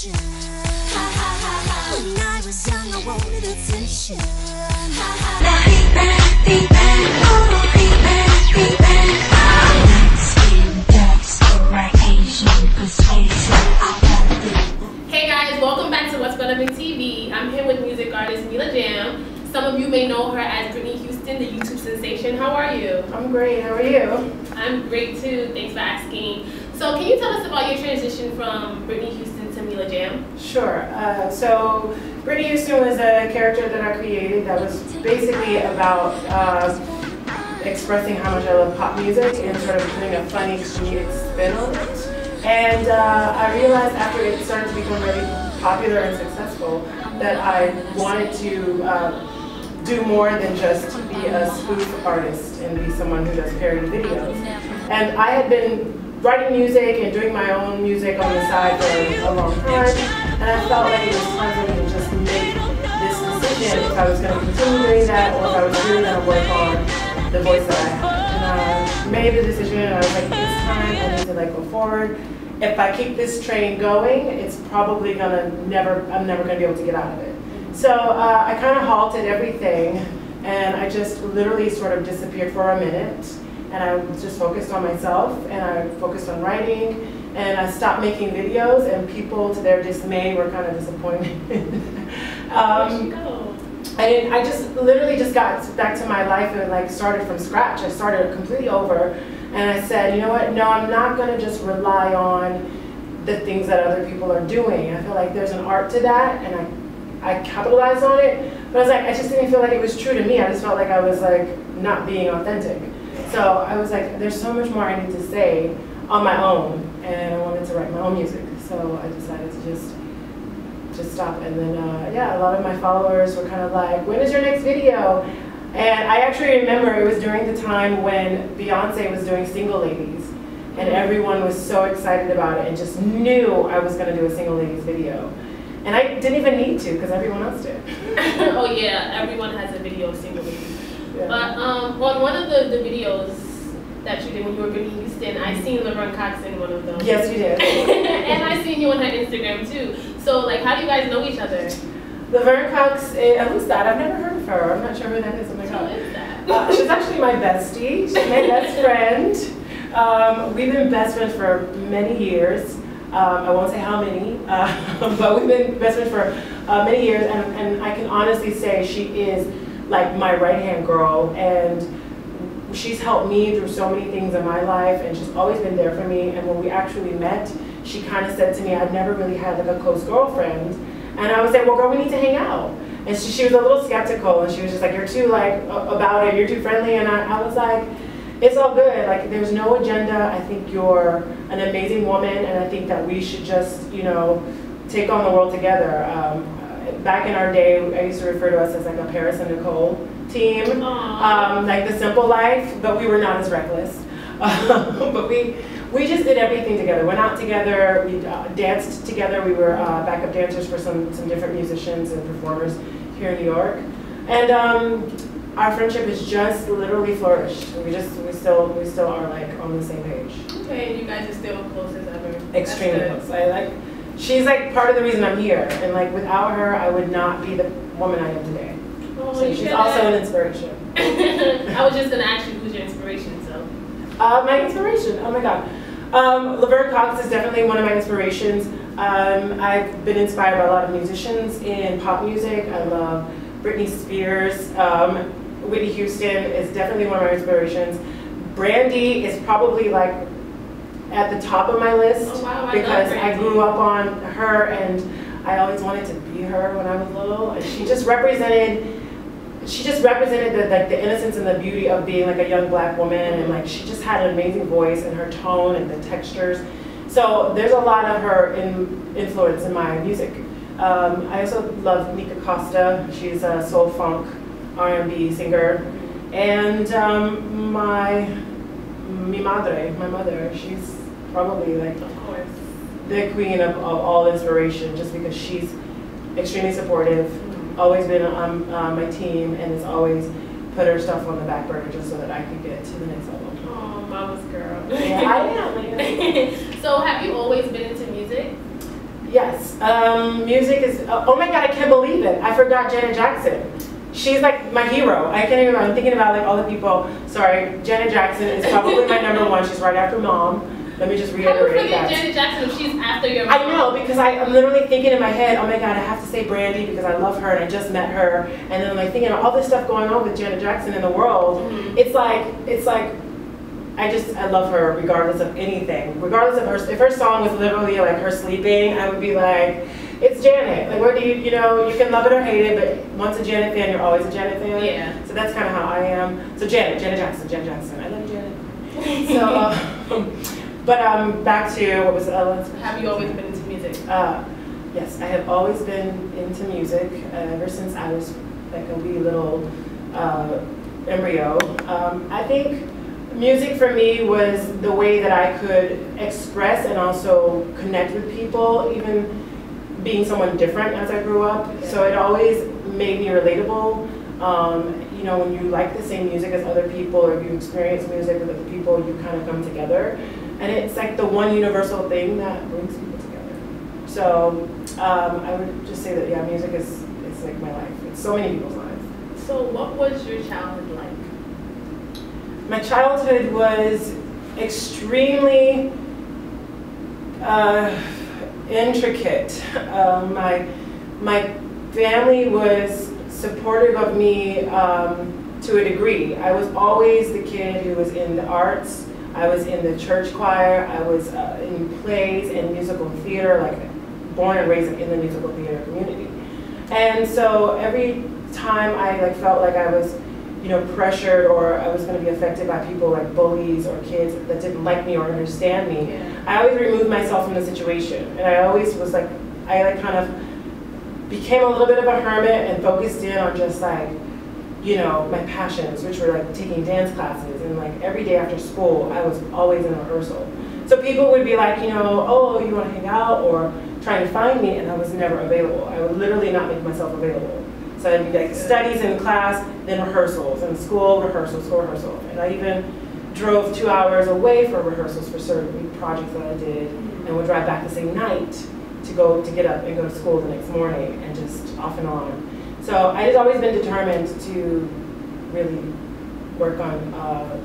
attention. Ha ha ha ha. When I was young, I wanted attention. Ha ha. Now oh. Light skin, dark skin, Asian. Hey guys, welcome back to What's Than TV. I'm here with music artist Mila Jam. Some of you may know her as Brittany Houston, the YouTube sensation. How are you? I'm great. How are you? I'm great too. Thanks for asking. So, can you tell us about your transition from Brittany Houston to Mila Jam? Sure. Uh, so, Brittany Houston was a character that I created that was basically about uh, expressing how much I love pop music and sort of putting a funny comedic spin on it. And uh, I realized after it started to become really popular and successful that I wanted to uh, do more than just be a spoof artist and be someone who does parody videos. And I had been writing music and doing my own music on the side for a long time, and I felt like it was time for me to just make this decision if I was going to continue doing that or if I was really going to work on the voice that I had. And I made the decision, and I was like, it's time, I need to like go forward. If I keep this train going, it's probably gonna never, I'm never gonna be able to get out of it. So uh, I kind of halted everything, and I just literally sort of disappeared for a minute and I just focused on myself and I focused on writing and I stopped making videos and people to their dismay were kind of disappointed. um, I didn't, I just literally just got back to my life and like started from scratch. I started completely over and I said, you know what, no, I'm not gonna just rely on the things that other people are doing. I feel like there's an art to that and I, I capitalized on it, but I was like, I just didn't feel like it was true to me. I just felt like I was like not being authentic. So I was like, there's so much more I need to say on my own, and I wanted to write my own music. So I decided to just just stop. And then, uh, yeah, a lot of my followers were kind of like, when is your next video? And I actually remember it was during the time when Beyonce was doing Single Ladies, and everyone was so excited about it and just knew I was going to do a Single Ladies video. And I didn't even need to because everyone else did. oh yeah, everyone has a video of Single Ladies. Yeah. But um, on one of the, the videos that you did when you were in Houston, I seen Laverne Cox in one of those. Yes, you did. and I seen you on her Instagram too. So like, how do you guys know each other? Laverne Cox, uh, who's that? I've never heard of her. I'm not sure who that is. Oh my god. is that? Uh, she's actually my bestie. She's my best friend. Um, we've been best friends for many years. Um, I won't say how many, uh, but we've been best friends for uh, many years, and, and I can honestly say she is like my right hand girl, and she's helped me through so many things in my life, and she's always been there for me. And when we actually met, she kind of said to me, I'd never really had like a close girlfriend, and I was like, well, girl, we need to hang out. And she, she was a little skeptical, and she was just like, you're too like about it, you're too friendly, and I, I was like, it's all good. Like, there's no agenda. I think you're an amazing woman, and I think that we should just, you know, take on the world together. Um, back in our day, I used to refer to us as like a Paris and Nicole team, um, like the simple life, but we were not as reckless. but we we just did everything together. Went out together. We uh, danced together. We were uh, backup dancers for some some different musicians and performers here in New York, and. Um, our friendship has just literally flourished. We just we still we still are like on the same page. Okay, and you guys are still close as ever. Extremely close. I like she's like part of the reason I'm here. And like without her I would not be the woman I am today. Oh, So she's also an inspiration. I was just gonna ask you who's your inspiration, so. Uh, my inspiration, oh my god. Um, Laverne Cox is definitely one of my inspirations. Um, I've been inspired by a lot of musicians in pop music. I love Britney Spears. Um, Whitney Houston is definitely one of my inspirations. Brandy is probably like at the top of my list Oh, wow, I because I grew up on her and I always wanted to be her when I was little. And she just represented she just represented the like the innocence and the beauty of being like a young black woman and like she just had an amazing voice and her tone and the textures. So there's a lot of her in, influence in my music. Um, i also love Nikka Costa. She's a soul funk r&b singer. And um, my mi madre my mother. She's probably like Of course. the queen of, of all inspiration just because she's extremely supportive always been on uh, my team and has always put her stuff on the back burner just so that I could get to the next level. Oh, mama's girl. Yeah, I am. I am. so have you always been into music? Yes, um, music is. Uh, oh my God, I can't believe it! I forgot Janet Jackson. She's like my hero. I can't even. I'm thinking about like all the people. Sorry, Janet Jackson is probably my number one. She's right after mom. Let me just How do you reiterate that. Janet Jackson if she's after your I know because I, I'm literally thinking in my head, oh my god, I have to say Brandy because I love her and I just met her, and then I'm like thinking of all this stuff going on with Janet Jackson in the world. Mhm. It's like it's like I just I love her regardless of anything, regardless of her. If her song was literally like her sleeping, I would be like, it's Janet. Like where do you you know you can love it or hate it, but once a Janet fan, you're always a Janet fan. Yeah. So that's kind of how I am. So Janet, Janet Jackson, Janet Jackson. I love Janet. So, um, but um, back to what was uh, let's Have you always been into music? uh, yes, I have always been into music uh, ever since I was like a wee little uh, embryo. Um, I think music for me was the way that I could express and also connect with people, even being someone different as I grew up. So it always made me relatable. Um, you know, when you like the same music as other people or you experience music with other people, you kind of come together. And it's like the one universal thing that brings people together. So um, I would just say that yeah, music is is like my life. It's so many people's lives. So what was your childhood like? My childhood was extremely uh, intricate. Um, my my family was supportive of me um, to a degree. I was always the kid who was in the arts. I was in the church choir. I was uh, in plays and musical theater, like born and raised in the musical theater community. And so every time I like felt like I was, you know, pressured or I was going to be affected by people like bullies or kids that didn't like me or understand me, Yeah. I always removed myself from the situation, and I always was like, I like kind of became a little bit of a hermit and focused in on just like, you know, my passions, which were like taking dance classes, and like every day after school, I was always in rehearsal. So people would be like, you know, oh, you want to hang out or trying to find me, and I was never available. I would literally not make myself available. So I'd be like studies in class, then rehearsals, and school rehearsals, school rehearsal, and I even drove two hours away for rehearsals for certain projects that I did and would drive back the same night to go to get up and go to school the next morning and just off and on. So I had always been determined to really work on uh,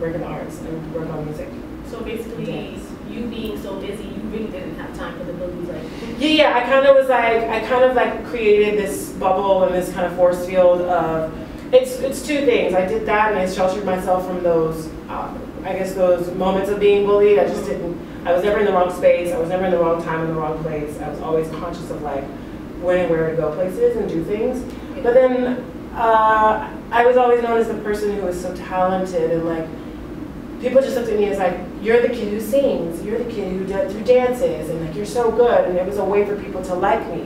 work in the arts and work on music. So basically, you being so busy, you really didn't have time for the bullies. Like, Yeah, yeah, I kind of was like, I kind of like created this bubble and this kind of force field of, it's, it's two things. I did that and I sheltered myself from those, uh, I guess those moments of being bullied. I just didn't, I was never in the wrong space. I was never in the wrong time in the wrong place. I was always conscious of like when and where to go places and do things. But then uh, I was always known as the person who was so talented and like, people just looked at me as like, you're the kid who sings, you're the kid who, does, who dances, and like you're so good. And it was a way for people to like me,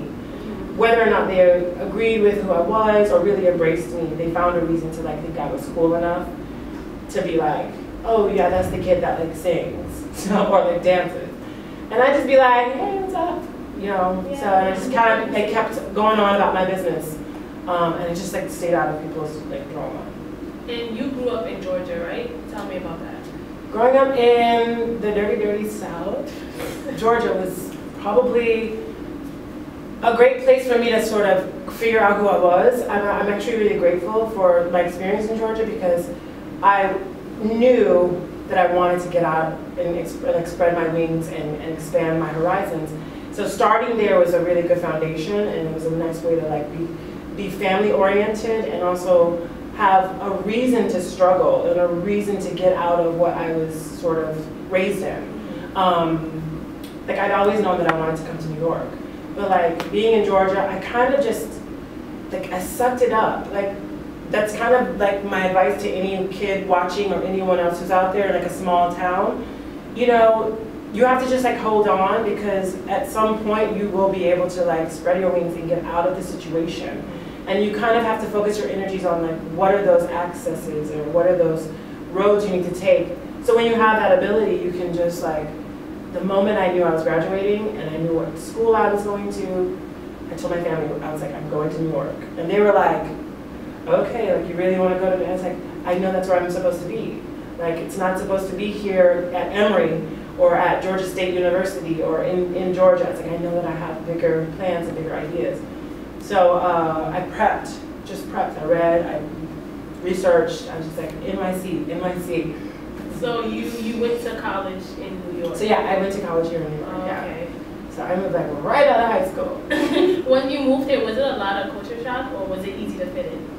whether or not they agreed with who I was or really embraced me. They found a reason to like think I was cool enough to be like, oh yeah, that's the kid that like sings or like dances, and I'd just be like, hey, what's up, you know? So and I just kind of like kept going on about my business, um, and it just like stayed out of people's like drama. and you grew up in Georgia, right? Tell me about that. Growing up in the dirty, dirty South, Georgia was probably a great place for me to sort of figure out who I was. I'm, I'm actually really grateful for my experience in Georgia because I knew that I wanted to get out and, ex- and spread my wings and, and expand my horizons. So starting there was a really good foundation, and it was a nice way to like be, be family oriented and also have a reason to struggle and a reason to get out of what I was sort of raised in. Um, like I'd always known that I wanted to come to New York, but like being in Georgia, I kind of just like I sucked it up. Like that's kind of like my advice to any kid watching or anyone else who's out there in like a small town. You know, you have to just like hold on because at some point you will be able to like spread your wings and get out of the situation. And you kind of have to focus your energies on like what are those accesses or what are those roads you need to take. So when you have that ability, you can just like the moment I knew I was graduating and I knew what school I was going to, I told my family I was like I'm going to New York, and they were like, okay, like you really want to go to? I was like, I know that's where I'm supposed to be. Like it's not supposed to be here at Emory or at Georgia State University or in, in Georgia. It's like I know that I have bigger plans and bigger ideas. So uh, I prepped, just prepped. I read, I researched. I was just like in my seat, in my seat. So you you went to college in New York. So yeah, I went to college here in New York. Yeah. Okay. So I moved like right out of high school. when you moved here, was it a lot of culture shock or was it easy to fit in?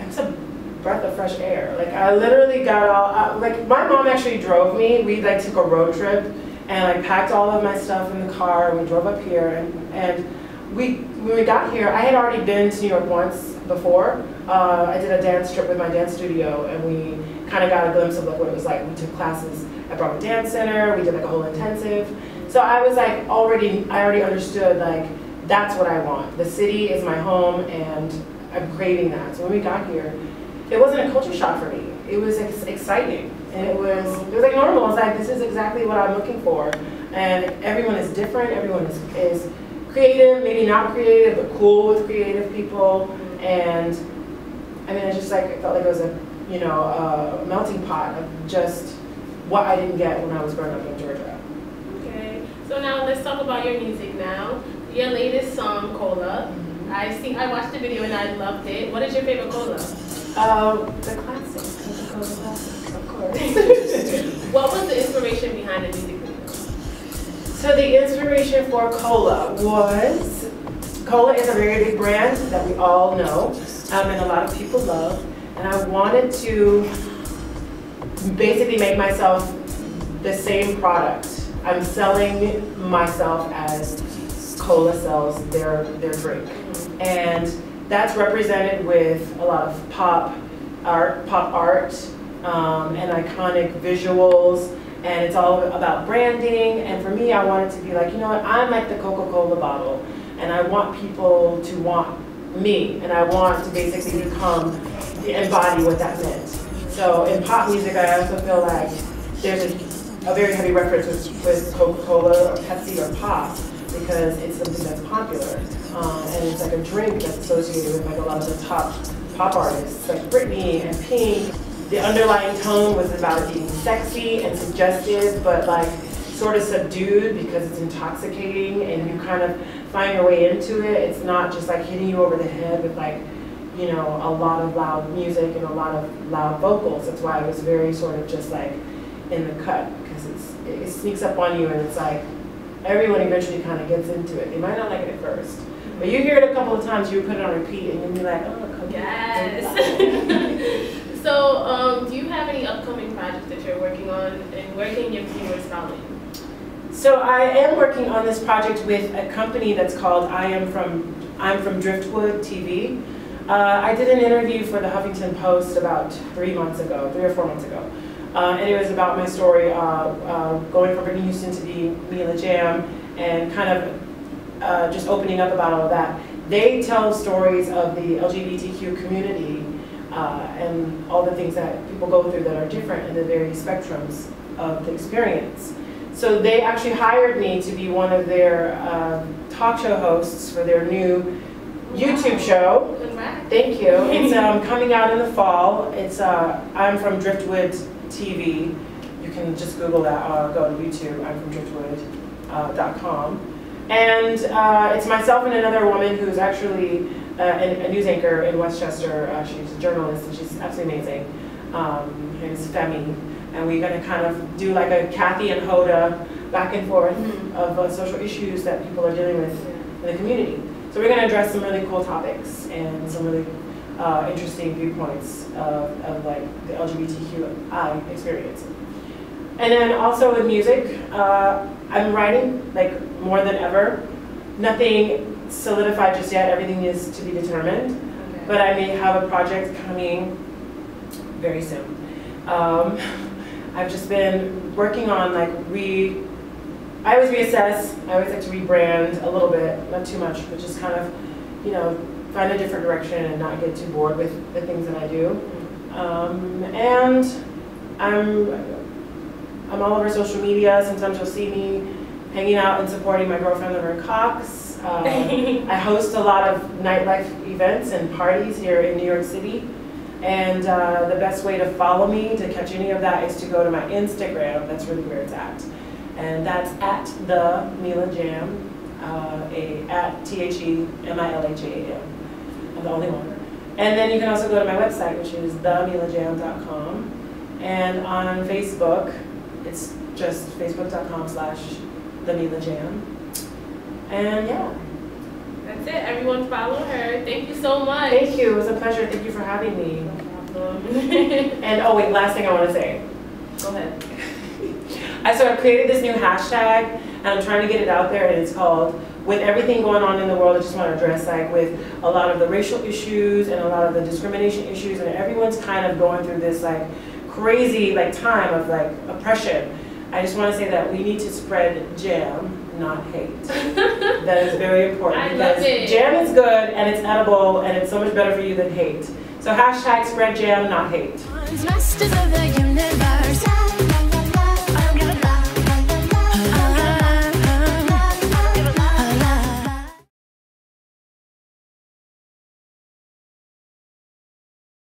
It was a breath of fresh air. Like I literally got all uh, like my mom actually drove me. We like took a road trip and I packed all of my stuff in the car and we drove up here and and we when we got here I had already been to New York once before. Uh, I did a dance trip with my dance studio and we kind of got a glimpse of like what it was like. We took classes at Broadway Dance Center. We did like a whole intensive. So I was like already I already understood like that's what I want. The city is my home and I'm craving that. So when we got here, it wasn't a culture shock for me. It was ex- exciting, and it was it was like normal. I was like, this is exactly what I'm looking for, and everyone is different. Everyone is is creative, maybe not creative, but cool with creative people, and I mean, it's just like it felt like it was a you know a melting pot of just what I didn't get when I was growing up in Georgia. Okay. So now let's talk about your music now. Your latest song, Cola. Mm-hmm. I see. I watched the video and I loved it. What is your favorite cola? Uh, the classics, Coca-Cola of course. What was the inspiration behind the music video? So the inspiration for Cola was, Cola is a very big brand that we all know, um, and a lot of people love. And I wanted to basically make myself the same product. I'm selling myself as Cola sells their, their drink. And that's represented with a lot of pop art, pop art, um, and iconic visuals, and it's all about branding. And for me, I wanted to be like, you know what? I'm like the Coca-Cola bottle, and I want people to want me, and I want to basically become embody what that meant. So in pop music, I also feel like there's a, a very heavy reference with, with Coca-Cola or Pepsi or pop because it's something that's popular. Um, and it's like a drink that's associated with like a lot of the top pop artists, like Britney and Pink. The underlying tone was about being sexy and suggestive, but like sort of subdued because it's intoxicating and you kind of find your way into it. It's not just like hitting you over the head with like, you know, a lot of loud music and a lot of loud vocals. That's why it was very sort of just like in the cut because it's it sneaks up on you and it's like everyone eventually kind of gets into it. They might not like it at first, but you hear it a couple of times, you put it on repeat, and you'll be like, oh, Coca- Yes. so, um, do you have any upcoming projects that you're working on, and where can your viewers follow you? So I am working on this project with a company that's called I am from I'm from Driftwood TV. Uh, I did an interview for the Huffington Post about three months ago, three or four months ago, uh, and it was about my story uh, uh, going from Brittany Houston to be Mila Jam, and kind of uh, just opening up about all of that. They tell stories of the LGBTQ community uh, and all the things that people go through that are different in the various spectrums of the experience. So they actually hired me to be one of their um, talk show hosts for their new YouTube show. Thank you. It's um, coming out in the fall. It's uh, I'm from Driftwood TV. You can just Google that. Uh, go to YouTube. I'm from Driftwood.com. And uh, it's myself and another woman who's actually uh, a, news anchor in Westchester. Uh, she's a journalist and she's absolutely amazing. Um, her name is Femi. And we're going to kind of do like a Kathie and Hoda back and forth Mhm. of uh, social issues that people are dealing with in the community. So we're going to address some really cool topics and some really uh, interesting viewpoints of, of like the LGBTQI experience. And then also with music, uh, I'm writing like more than ever. Nothing solidified just yet. Everything is to be determined. Okay. But I may have a project coming very soon. Um, I've just been working on like re. I always reassess. I always like to rebrand a little bit, not too much, but just kind of, you know, find a different direction and not get too bored with the things that I do. Um, and I'm I'm all over social media. Sometimes you'll see me hanging out and supporting my girlfriend Laverne Cox. Um, I host a lot of nightlife events and parties here in New York City. And uh, the best way to follow me to catch any of that is to go to my Instagram. That's really where it's at. And that's at the Mila Jam, uh, a, at T H E M I L A J A M. I'm the only one. And then you can also go to my website, which is themilajam.com. And on Facebook, it's just facebook.com slash themilajam. And yeah, That's it. Everyone follow her. Thank you so much. thank you. It was a pleasure. Thank you for having me. Go And oh wait, last thing I want to say. Go ahead. I sort of created this new hashtag and I'm trying to get it out there and it's called with everything going on in the world, I just want to address like with a lot of the racial issues and a lot of the discrimination issues and everyone's kind of going through this like crazy like time of like oppression. I just want to say that we need to spread jam, not hate. that is very important I because love it. jam is good and it's edible and it's so much better for you than hate. So hashtag spread jam, not hate.